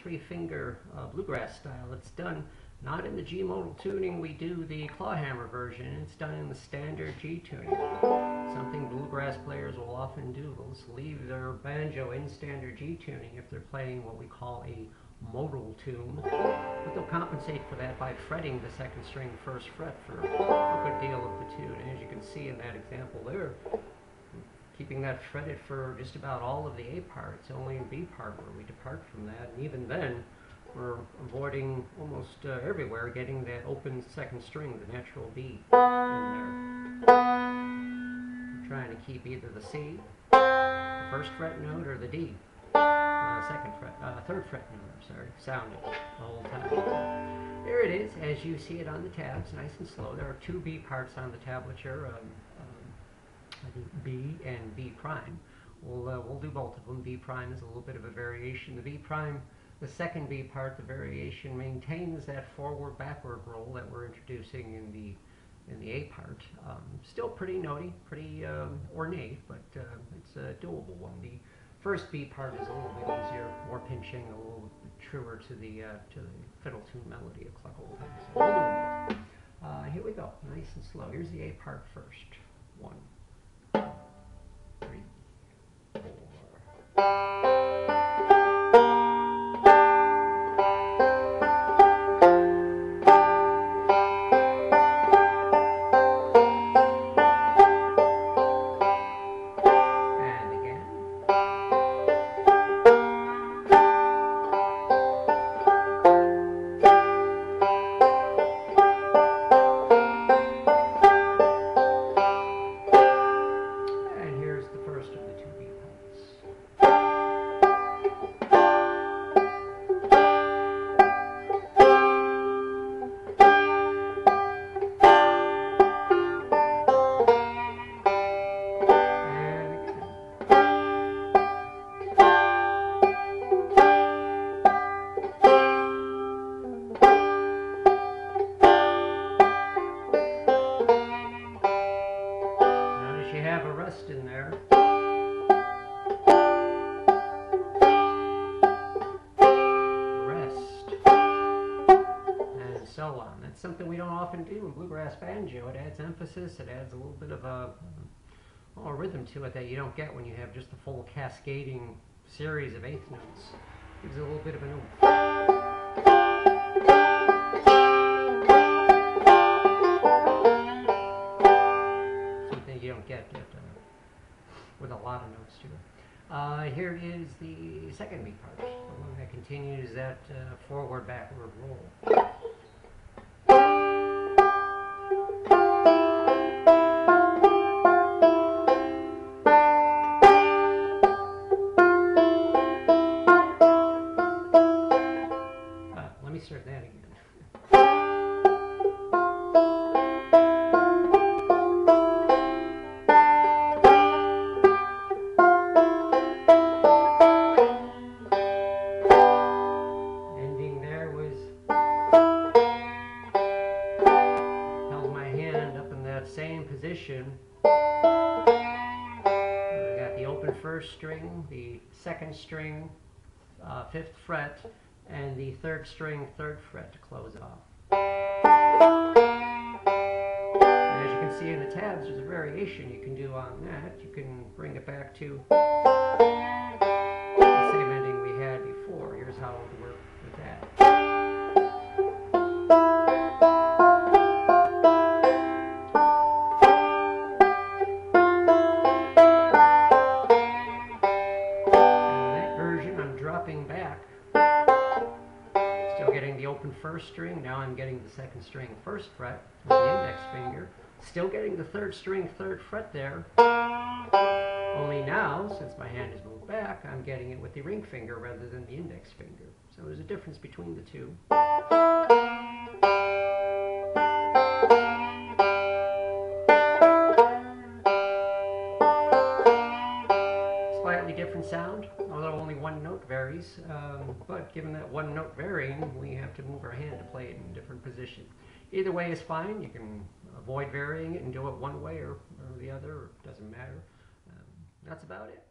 Three finger uh, bluegrass style. It's done not in the G modal tuning we do the clawhammer version, it's done in the standard G tuning. Something bluegrass players will often do. They'll leave their banjo in standard G tuning if they're playing what we call a modal tune, but they'll compensate for that by fretting the second string first fret for a good deal of the tune. And as you can see in that example there, keeping that fretted for just about all of the A part. It's only in B part where we depart from that, and even then, we're avoiding almost uh, everywhere getting that open second string, the natural B, in there. Trying to keep either the C, the first fret note, or the D, uh, second fret, uh, third fret note, I'm sorry, sounding the whole time. There it is, as you see it on the tabs, nice and slow. There are two B parts on the tablature. Um, B and B prime. We'll, uh, we'll do both of them. B prime is a little bit of a variation. The B prime, the second B part, the variation maintains that forward-backward roll that we're introducing in the in the A part. Um, still pretty notey, pretty um, ornate, but uh, it's a doable one. The first B part is a little bit easier, more pinching, a little truer to the uh, to the fiddle tune melody of Cluck Old do uh, here we go, nice and slow. Here's the A part first. One. Thank you something we don't often do in bluegrass banjo. It adds emphasis, it adds a little bit of a, a rhythm to it that you don't get when you have just a full cascading series of eighth notes. Gives it a little bit of an oomph. The second B part, that continues that uh, forward-backward roll. First string, the second string, uh, fifth fret, and the third string, third fret to close off. And as you can see in the tabs, there's a variation you can do on that. You can bring it back to the same ending we had before. Here's how it would work with that. First string, now I'm getting the second string first fret with the index finger. Still getting the third string third fret there. Only now, since my hand is moved back, I'm getting it with the ring finger rather than the index finger. So there's a difference between the two. Slightly different sound, although only one note varies. Um, but given that one note varying, we have to move our hand to play it in a different position. Either way is fine. You can avoid varying it and do it one way or, or the other. It doesn't matter. Um, that's about it.